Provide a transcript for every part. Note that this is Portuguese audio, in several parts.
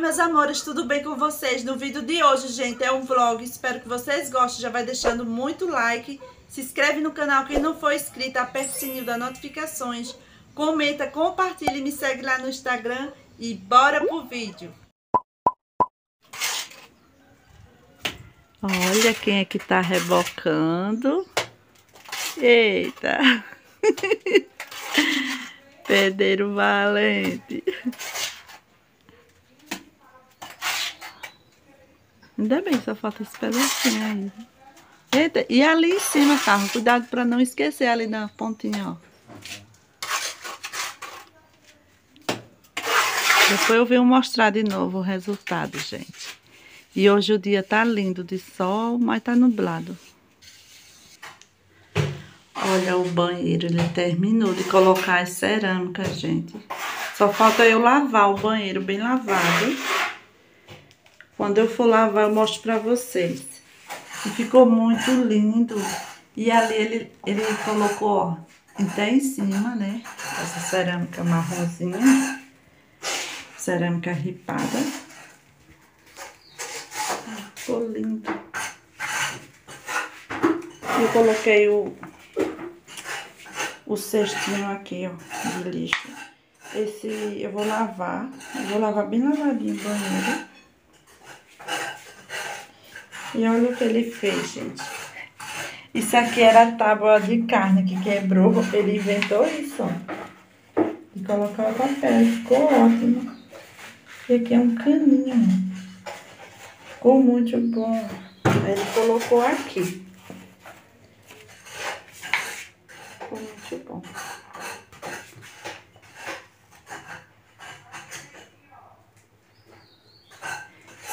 meus amores, tudo bem com vocês? No vídeo de hoje, gente, é um vlog, espero que vocês gostem, já vai deixando muito like, se inscreve no canal quem não for inscrito, aperte o sininho das notificações, comenta, compartilha e me segue lá no Instagram e bora pro vídeo. Olha quem é que tá rebocando. Eita! Pedreiro valente. Ainda bem, só falta esse pedacinho aí. Eita, e ali em cima, carro, cuidado para não esquecer ali na pontinha, ó. Depois eu venho mostrar de novo o resultado, gente. E hoje o dia tá lindo de sol, mas tá nublado. Olha o banheiro, ele terminou de colocar as cerâmicas, gente. Só falta eu lavar o banheiro bem lavado. Quando eu for lavar, eu mostro pra vocês. E ficou muito lindo. E ali ele, ele colocou, ó, até em cima, né? Essa cerâmica marronzinha. Cerâmica ripada. Ficou lindo. Eu coloquei o, o cestinho aqui, ó, de lixo. Esse eu vou lavar. Eu vou lavar bem lavadinho o banheiro. E olha o que ele fez, gente. Isso aqui era a tábua de carne que quebrou. Ele inventou isso, ó. De colocar o papel. Ficou ótimo. E aqui é um caninho. Ficou muito bom. Aí ele colocou aqui. Ficou muito bom.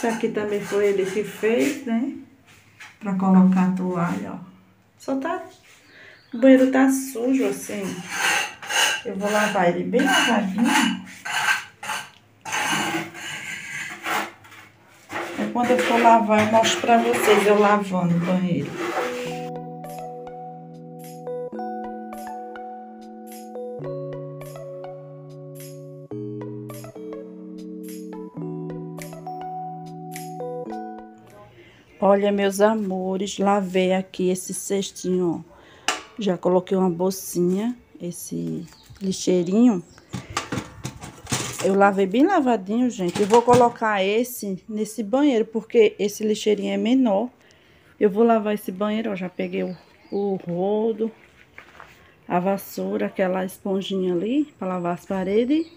Isso aqui também foi ele que fez, né? Pra colocar a toalha, ó. Só tá... O banheiro tá sujo, assim. Eu vou lavar ele bem lavadinho. Aí quando eu for lavar, eu mostro pra vocês eu lavando o banheiro. Olha, meus amores, lavei aqui esse cestinho, ó. Já coloquei uma bolsinha, esse lixeirinho. Eu lavei bem lavadinho, gente. Eu vou colocar esse nesse banheiro, porque esse lixeirinho é menor. Eu vou lavar esse banheiro, ó. Já peguei o, o rodo, a vassoura, aquela esponjinha ali, pra lavar as paredes.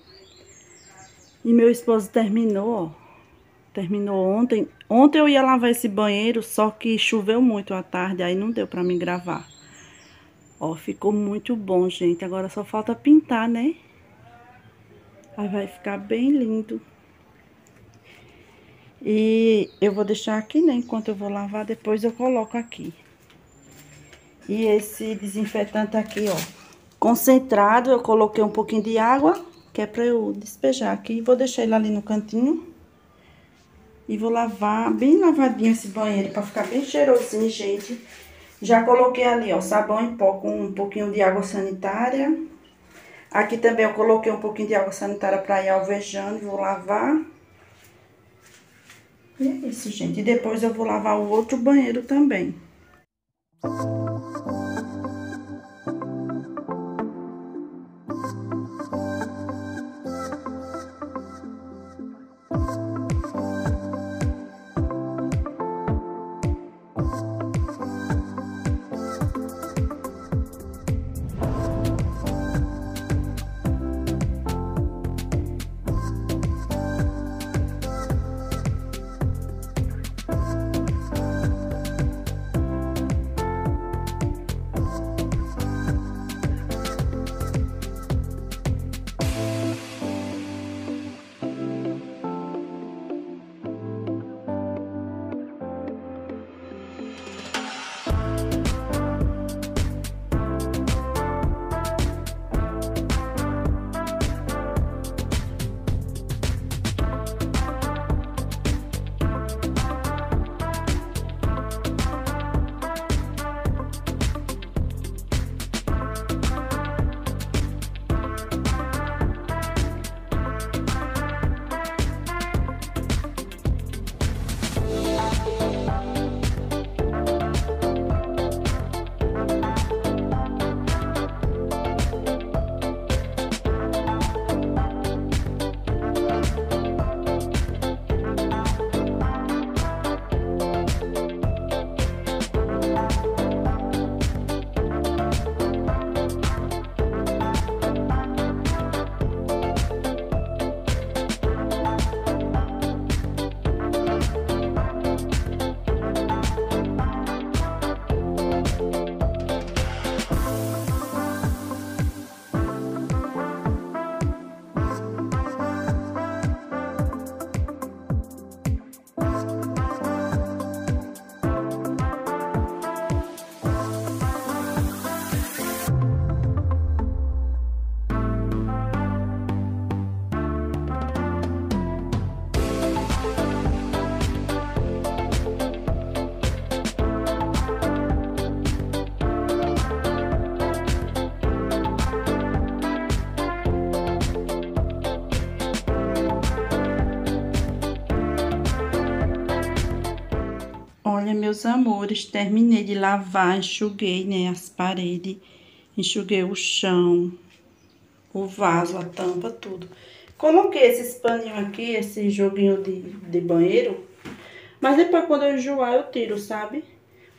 E meu esposo terminou, ó. Terminou ontem. Ontem eu ia lavar esse banheiro, só que choveu muito à tarde, aí não deu pra mim gravar. Ó, ficou muito bom, gente. Agora só falta pintar, né? Aí vai ficar bem lindo. E eu vou deixar aqui, né? Enquanto eu vou lavar, depois eu coloco aqui. E esse desinfetante aqui, ó. Concentrado, eu coloquei um pouquinho de água, que é pra eu despejar aqui. Vou deixar ele ali no cantinho. E vou lavar bem lavadinho esse banheiro pra ficar bem cheirosinho, gente. Já coloquei ali, ó, sabão em pó com um pouquinho de água sanitária. Aqui também eu coloquei um pouquinho de água sanitária pra ir alvejando, vou lavar. E é isso, gente. E depois eu vou lavar o outro banheiro também. Meus amores, terminei de lavar, enxuguei, né, as paredes, enxuguei o chão, o vaso, a tampa, tudo. Coloquei esses paninhos aqui, esse joguinho de, de banheiro, mas depois quando eu enjoar eu tiro, sabe?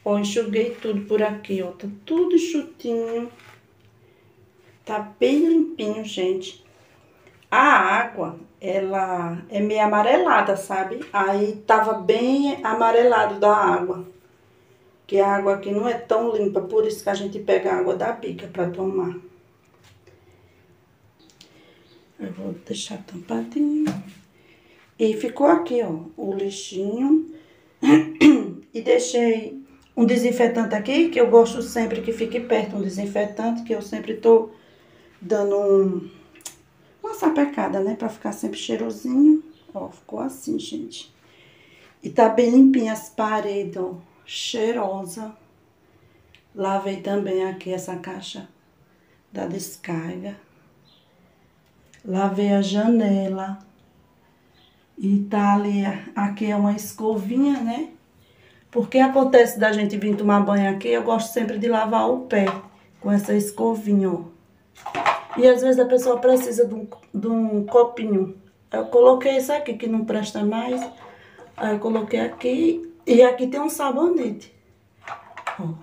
Ó, enxuguei tudo por aqui, ó, tá tudo chutinho. Tá bem limpinho, gente. A água, ela é meio amarelada, sabe? Aí tava bem amarelado da água. Que a água aqui não é tão limpa, por isso que a gente pega a água da bica para tomar. Eu vou deixar tampadinho. E ficou aqui, ó, o lixinho. e deixei um desinfetante aqui, que eu gosto sempre que fique perto um desinfetante, que eu sempre tô dando um, uma sapecada, né, pra ficar sempre cheirosinho. Ó, ficou assim, gente. E tá bem limpinha as paredes, ó, cheirosa. Lavei também aqui essa caixa da descarga. Lavei a janela. E tá ali, aqui é uma escovinha, né? Porque acontece da gente vir tomar banho aqui, eu gosto sempre de lavar o pé com essa escovinha, ó. E às vezes a pessoa precisa de um, de um copinho. Eu coloquei esse aqui que não presta mais. Aí eu coloquei aqui. E aqui tem um sabonete. Ó.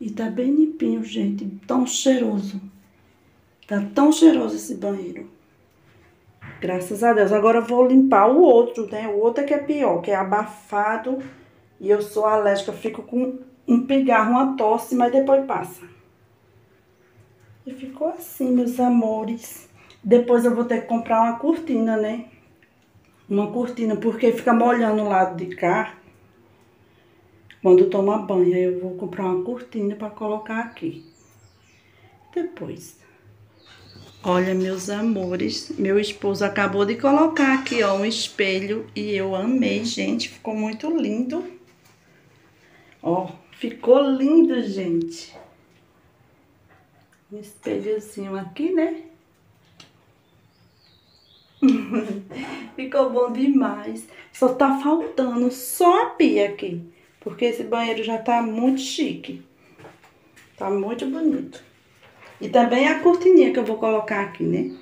E tá bem limpinho, gente. Tão cheiroso. Tá tão cheiroso esse banheiro. Graças a Deus. Agora eu vou limpar o outro, né? O outro é que é pior, que é abafado. E eu sou alérgica, fico com um pigarro, uma tosse, mas depois passa. E ficou assim, meus amores. Depois eu vou ter que comprar uma cortina, né? Uma cortina, porque fica molhando o lado de cá. Quando toma banho, aí eu vou comprar uma cortina para colocar aqui. Depois. Olha, meus amores, meu esposo acabou de colocar aqui, ó, um espelho e eu amei, gente, ficou muito lindo. Ó, ficou lindo, gente. Um espelhozinho aqui, né? ficou bom demais. Só tá faltando só a pia aqui. Porque esse banheiro já tá muito chique. Tá muito bonito. E também a cortininha que eu vou colocar aqui, né?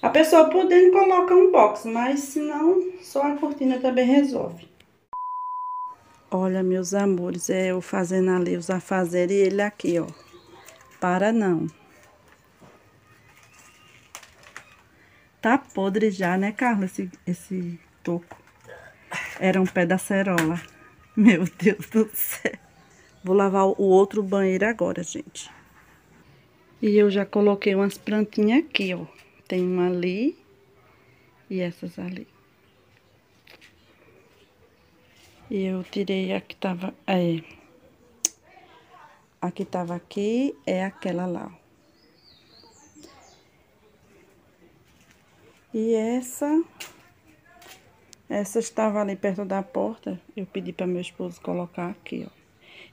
A pessoa podendo coloca um box, mas se não, só a cortina também resolve. Olha, meus amores, é eu fazendo ali os afazeres e ele aqui, ó. Para não. Tá podre já, né, Carla, esse, esse toco. Era um pé da cerola. Meu Deus do céu. Vou lavar o outro banheiro agora, gente. E eu já coloquei umas plantinhas aqui, ó. Tem uma ali e essas ali. E eu tirei a que tava... É, a que tava aqui é aquela lá, ó. E essa essa estava ali perto da porta. Eu pedi para meu esposo colocar aqui, ó.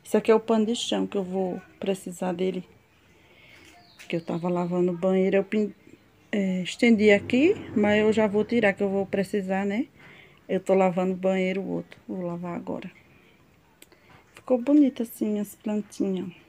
Isso aqui é o pano de chão que eu vou precisar dele. Que eu tava lavando o banheiro. Eu é, estendi aqui, mas eu já vou tirar que eu vou precisar, né? Eu tô lavando o banheiro o outro. Vou lavar agora. Ficou bonita assim as plantinhas.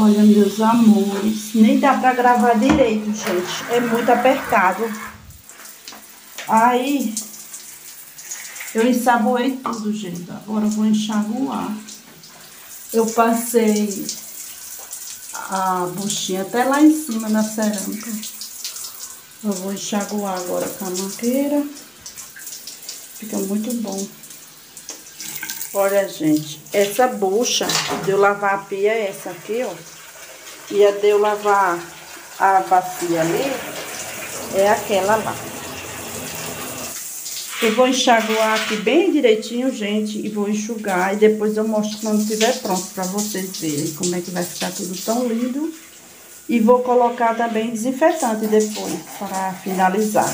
Olha, meus amores, nem dá pra gravar direito, gente. É muito apertado. Aí, eu ensaboei tudo, gente. Agora eu vou enxaguar. Eu passei a buchinha até lá em cima na cerâmica. Eu vou enxaguar agora com a mangueira. Fica muito bom. Olha, gente, essa bucha de eu lavar a pia é essa aqui, ó. E a de eu lavar a bacia ali é aquela lá. Eu vou enxaguar aqui bem direitinho, gente, e vou enxugar. E depois eu mostro quando estiver pronto pra vocês verem como é que vai ficar tudo tão lindo. E vou colocar também desinfetante depois, para finalizar.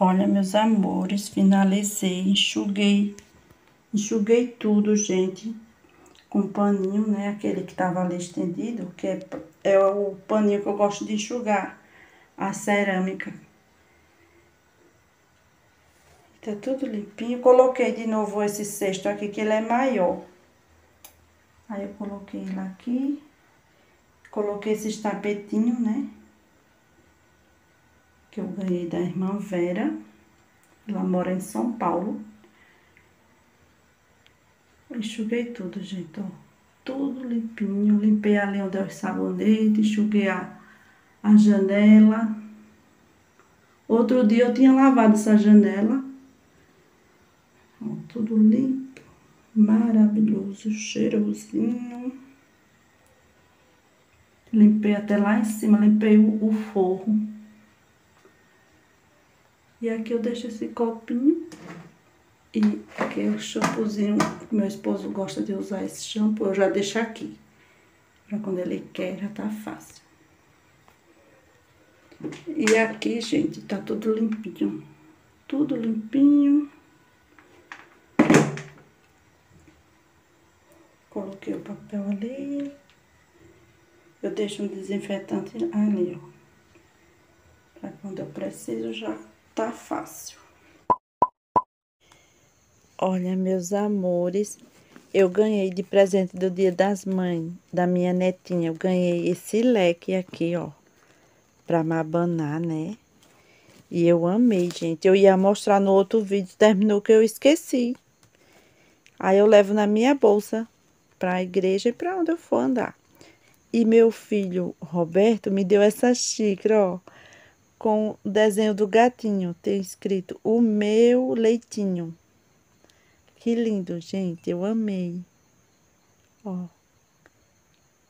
Olha, meus amores, finalizei, enxuguei, enxuguei tudo, gente, com paninho, né, aquele que tava ali estendido, que é, é o paninho que eu gosto de enxugar. A cerâmica. Tá tudo limpinho. Coloquei de novo esse cesto aqui, que ele é maior. Aí eu coloquei ele aqui, coloquei esses tapetinhos, né, que eu ganhei da irmã Vera. Ela mora em São Paulo. Enxuguei tudo, gente, ó. Tudo limpinho. Limpei ali onde é o sabonete, enxuguei a, a janela. Outro dia eu tinha lavado essa janela. Ó, tudo limpo. Maravilhoso, cheirosinho. Limpei até lá em cima, limpei o, o forro. E aqui eu deixo esse copinho. E aqui é o shampoozinho. Meu esposo gosta de usar esse shampoo. Eu já deixo aqui. Pra quando ele quer, já tá fácil. E aqui, gente, tá tudo limpinho. Tudo limpinho. Coloquei o papel ali. Eu deixo um desinfetante ali, ó. Pra quando eu preciso já tá fácil. Olha, meus amores, eu ganhei de presente do Dia das Mães, da minha netinha. Eu ganhei esse leque aqui, ó, pra me abanar, né? E eu amei, gente. Eu ia mostrar no outro vídeo, terminou que eu esqueci. Aí eu levo na minha bolsa pra igreja e pra onde eu for andar. E meu filho Roberto me deu essa xícara, ó com o desenho do gatinho. Tem escrito o meu leitinho. Que lindo, gente. Eu amei. Ó.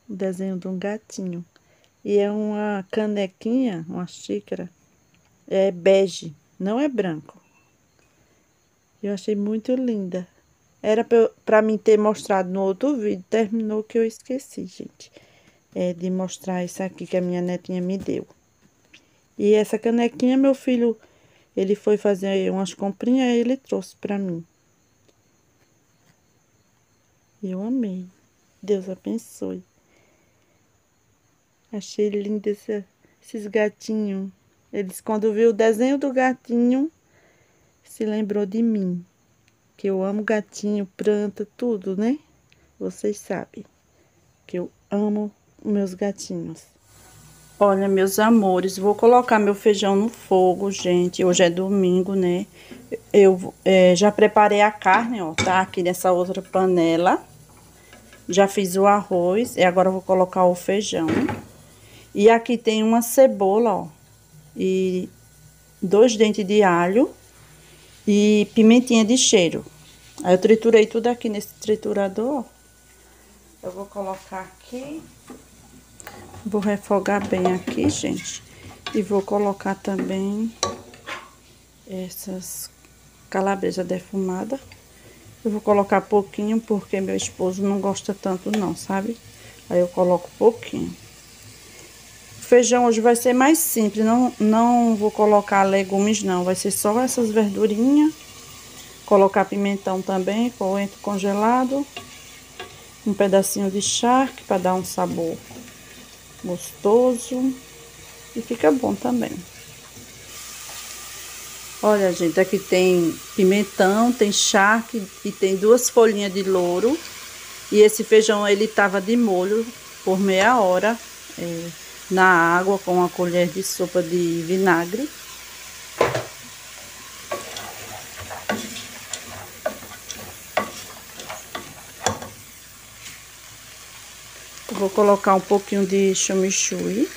O desenho de um gatinho. E é uma canequinha, uma xícara. É bege, não é branco. Eu achei muito linda. Era para mim ter mostrado no outro vídeo. Terminou que eu esqueci, gente. É de mostrar isso aqui que a minha netinha me deu. E essa canequinha, meu filho, ele foi fazer umas comprinhas e ele trouxe pra mim. Eu amei. Deus abençoe. Achei lindo esse, esses gatinhos. Eles, quando viu o desenho do gatinho, se lembrou de mim. Que eu amo gatinho, planta, tudo, né? Vocês sabem que eu amo meus gatinhos. Olha, meus amores, vou colocar meu feijão no fogo, gente. Hoje é domingo, né? Eu é, já preparei a carne, ó, tá? Aqui nessa outra panela. Já fiz o arroz e agora vou colocar o feijão. E aqui tem uma cebola, ó. E dois dentes de alho e pimentinha de cheiro. Aí eu triturei tudo aqui nesse triturador, ó. Eu vou colocar aqui... Vou refogar bem aqui, gente. E vou colocar também essas calabresas defumadas. Eu vou colocar pouquinho, porque meu esposo não gosta tanto não, sabe? Aí eu coloco pouquinho. O feijão hoje vai ser mais simples, não, não vou colocar legumes não. Vai ser só essas verdurinhas. Colocar pimentão também, coentro congelado. Um pedacinho de charque para dar um sabor gostoso e fica bom também. Olha, gente, aqui tem pimentão, tem charque e tem duas folhinhas de louro. E esse feijão, ele tava de molho por meia hora é, na água com uma colher de sopa de vinagre. Vou colocar um pouquinho de chamichurri.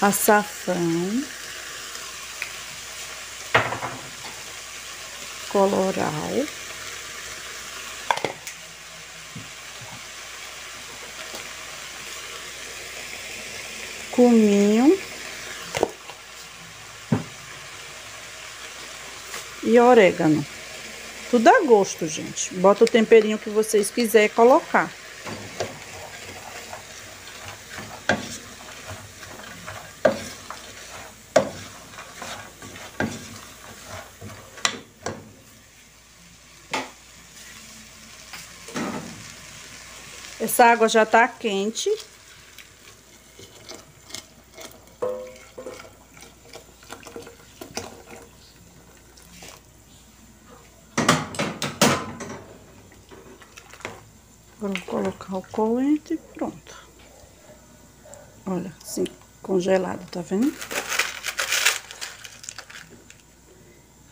Açafrão. Coloral. Cominho. E orégano. Tudo a gosto, gente. Bota o temperinho que vocês quiserem colocar. Essa água já tá quente. Agora vou colocar o coentro e pronto. Olha, assim, congelado, tá vendo?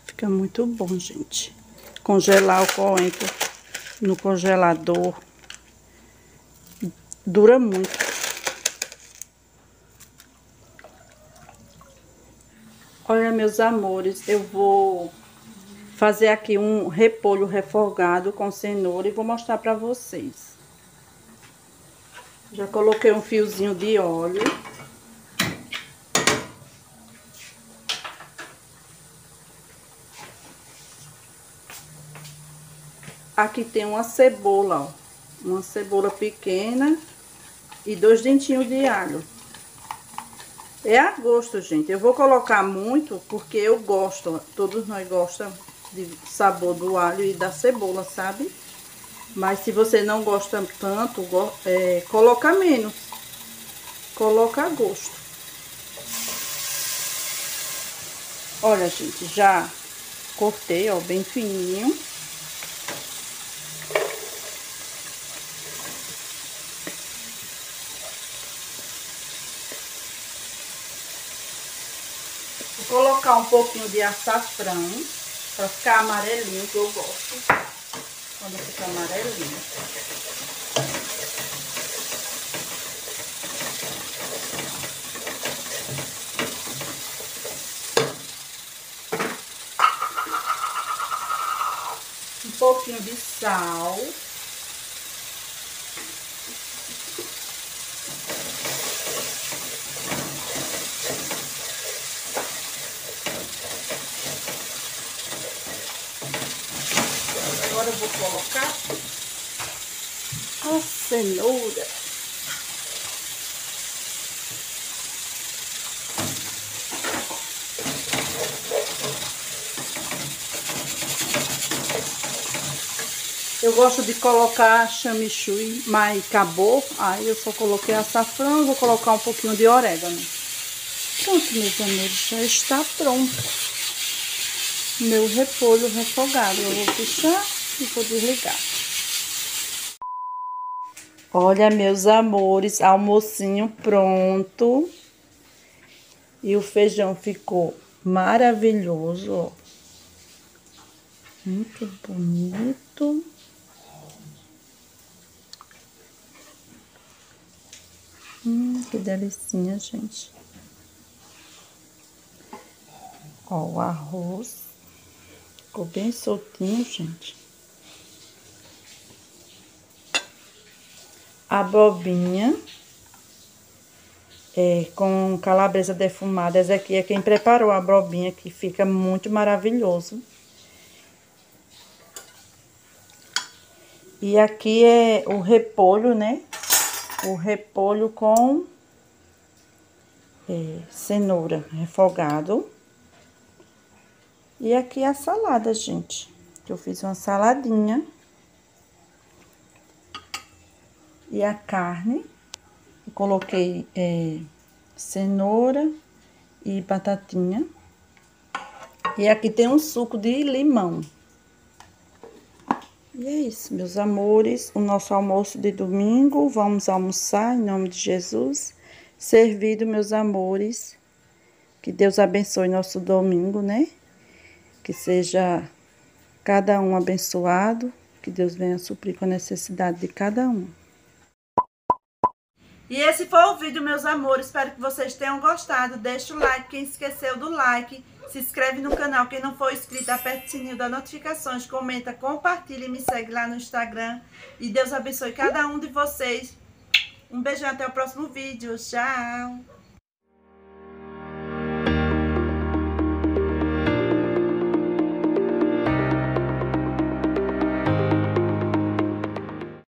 Fica muito bom, gente. Congelar o coentro no congelador dura muito. Olha, meus amores, eu vou fazer aqui um repolho refogado com cenoura e vou mostrar pra vocês. Já coloquei um fiozinho de óleo. Aqui tem uma cebola, ó. Uma cebola pequena e dois dentinhos de alho. É a gosto, gente. Eu vou colocar muito porque eu gosto, todos nós gostamos de sabor do alho e da cebola, sabe? Mas se você não gosta tanto, é, coloca menos. Coloca a gosto. Olha, gente, já cortei, ó, bem fininho. Vou colocar um pouquinho de açafrão. Pra ficar amarelinho, que eu gosto. Quando fica amarelinho. Um pouquinho de sal. Vou colocar a cenoura. Eu gosto de colocar chamichurri, mas acabou. Aí eu só coloquei açafrão vou colocar um pouquinho de orégano. Pronto, meus amores, já está pronto. Meu repolho refogado. Eu vou fechar e vou desligar. Olha, meus amores, almocinho pronto. E o feijão ficou maravilhoso. Muito bonito. Hum, que delicinha, gente. Ó, o arroz. Ficou bem soltinho, gente. Abobinha é, com calabresa defumada. Essa aqui é quem preparou a abobinha, que fica muito maravilhoso. E aqui é o repolho, né? O repolho com é, cenoura refogado. E aqui a salada, gente. Eu fiz uma saladinha. E a carne, coloquei é, cenoura e batatinha. E aqui tem um suco de limão. E é isso, meus amores. O nosso almoço de domingo. Vamos almoçar em nome de Jesus. Servido, meus amores. Que Deus abençoe nosso domingo, né? Que seja cada um abençoado. Que Deus venha suprir com a necessidade de cada um. E esse foi o vídeo, meus amores. Espero que vocês tenham gostado. Deixa o like. Quem esqueceu do like se inscreve no canal. Quem não for inscrito, aperte o sininho das notificações, comenta, compartilha e me segue lá no Instagram. E Deus abençoe cada um de vocês. Um beijão, até o próximo vídeo. Tchau!